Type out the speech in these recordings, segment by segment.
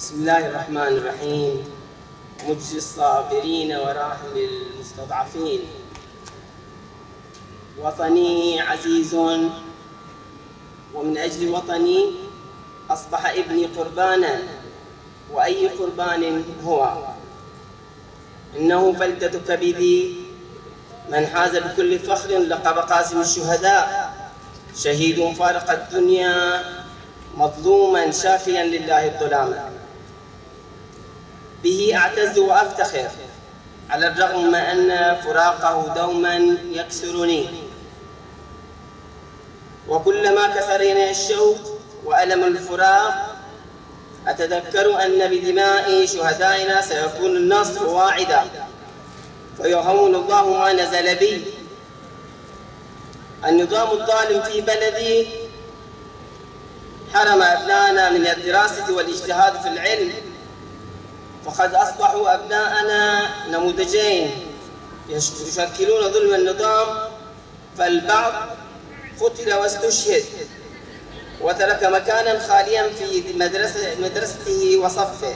بسم الله الرحمن الرحيم. مجزي الصابرين وراحم المستضعفين. وطني عزيز ومن أجل وطني أصبح ابني قربانا وأي قربان هو. إنه فلتة كبدي من حاز بكل فخر لقب قاسم الشهداء. شهيد فارق الدنيا مظلوما شاكيا لله الظلام. به أعتز وأفتخر على الرغم أن فراقه دوما يكسرني. وكلما كسرني الشوق وألم الفراق أتذكر أن بدماء شهدائنا سيكون النصر واعدا. فيهون الله ما نزل بي. النظام الظالم في بلدي حرم أبنائنا من الدراسة والاجتهاد في العلم. فقد أصبحوا أبناءنا نموذجين يشكلون ظلم النظام فالبعض قتل واستشهد وترك مكانا خاليا في مدرسة مدرسته وصفه.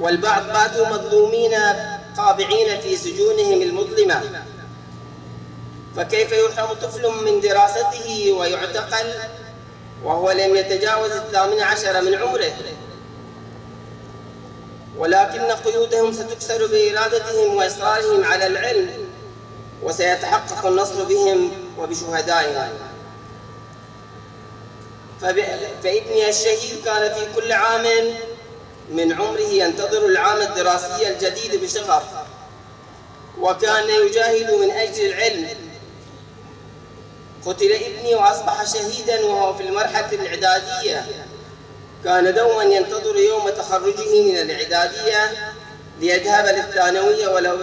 والبعض باتوا مظلومين قابعين في سجونهم المظلمة. فكيف يحرم طفل من دراسته ويعتقل وهو لم يتجاوز الثامن عشر من عمره؟ ولكن قيودهم ستكسر بإرادتهم وإصرارهم على العلم وسيتحقق النصر بهم وبشهدائنا فابني الشهيد كان في كل عام من عمره ينتظر العام الدراسي الجديد بشغف وكان يجاهد من أجل العلم. قتل ابني وأصبح شهيدا وهو في المرحلة الإعدادية. كان دوما ينتظر يوم تخرجه من الإعدادية ليذهب للثانوية ولو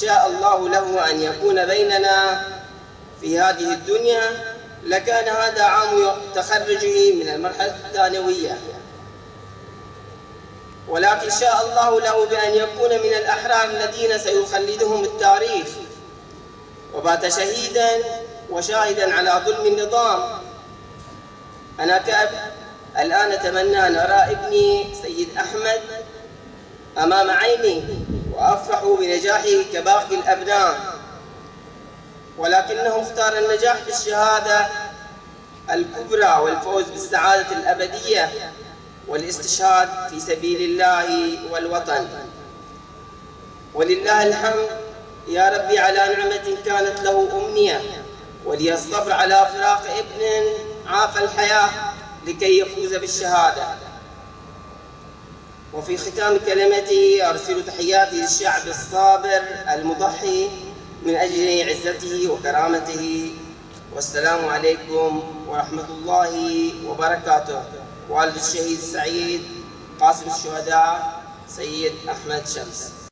شاء الله له أن يكون بيننا في هذه الدنيا لكان هذا عام تخرجه من المرحلة الثانوية. ولكن شاء الله له بأن يكون من الأحرار الذين سيخلدهم التاريخ. وبات شهيدا وشاهدا على ظلم النظام. أنا كأب الآن أتمنى أن أرى ابني سيد أحمد أمام عيني وأفرح بنجاحه كباقي الأبناء. ولكنه اختار النجاح بالشهادة الكبرى والفوز بالسعادة الأبدية والاستشهاد في سبيل الله والوطن. ولله الحمد يا ربي على نعمة كانت له أمنية ولي الصبر على فراق ابن عاف الحياة لكي يفوز بالشهادة. وفي ختام كلمتي أرسل تحياتي للشعب الصابر المضحي من أجل عزته وكرامته. والسلام عليكم ورحمة الله وبركاته. والد الشهيد السعيد قاسم الشهداء سيد أحمد شمس.